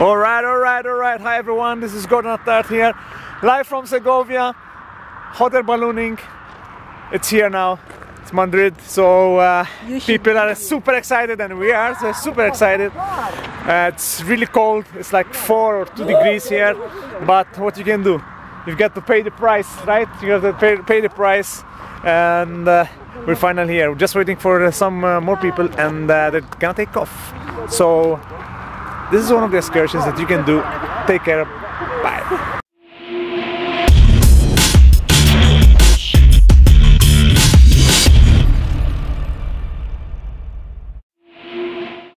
All right, all right, all right. Hi everyone, this is Gordon Attard here, live from Segovia. Hot air ballooning. It's here now. It's Madrid, so uh, people are super excited, and we are so super excited. Uh, it's really cold. It's like four or two degrees here, but what you can do? You've got to pay the price, right? You have to pay, pay the price, and uh, we're finally here. We're just waiting for some uh, more people, and uh, they're gonna take off. So this is one of the excursions that you can do. Take care. Bye.